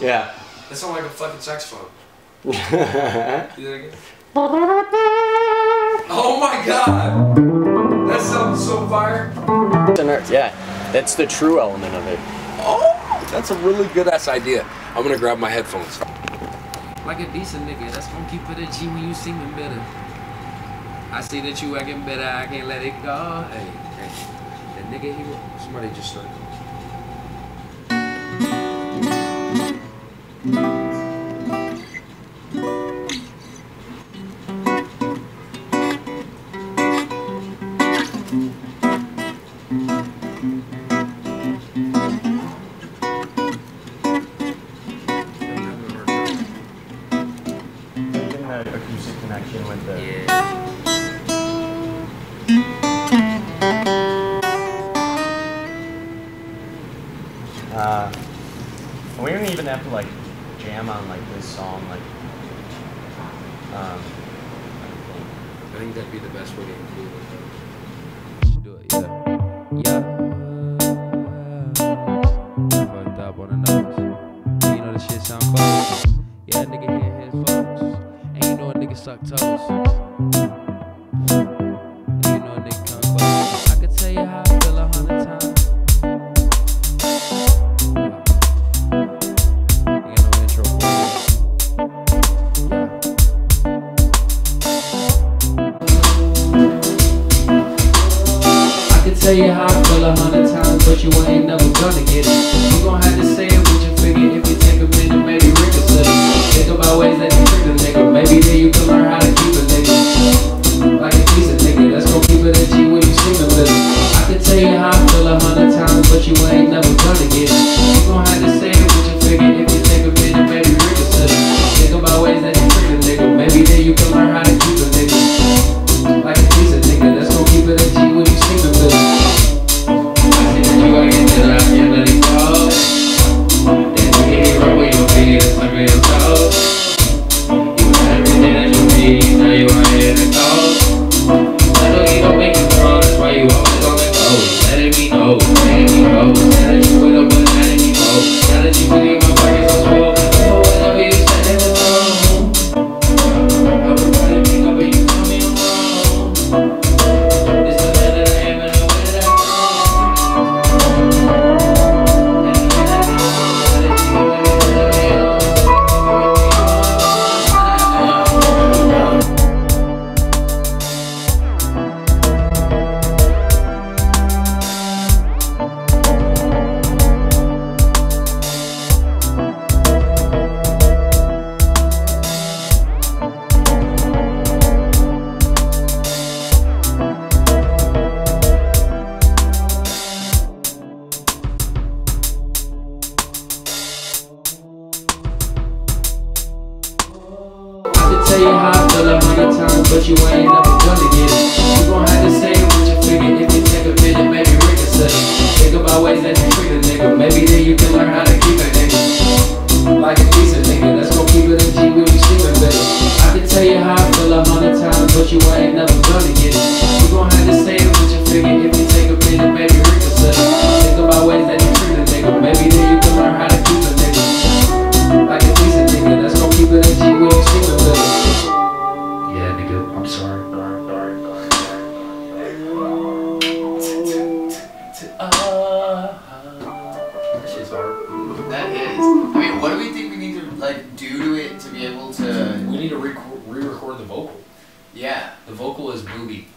Yeah. That sounds like a fucking saxophone. Do that again. Oh my god! That sounds so fire. Yeah, that's the true element of it. Oh, that's a really good ass idea. I'm gonna grab my headphones. Like a decent nigga, that's gonna keep it a G when you see me better. I see that you acting better, I can't let it go. Hey, hey, that nigga he Somebody just started. Uh, we don't even have to like jam on like this song, like. Um, I think that'd be the best way to include it. Do it, yeah. Yeah. Fucked up on the nose. You know this shit sound close. Yeah, nigga hear his folks. And you know a nigga suck toes. Tell you how I feel a hundred times, but you ain't never gonna get it. You gon' have to say it with your figure if you take a minute, maybe reconsider. Think about ways that you trick a nigga. Maybe then you can learn how to keep a nigga. Like a decent nigga, that's gon' keep it a G when you see the middle. I can tell you how I feel a hundred times, but you ain't never gonna get it. How I feel a hundred times, but you ain't never That is. I mean, what do we think we need to like do to it to be able to? We need to re- re-record the vocal. Yeah. The vocal is booby.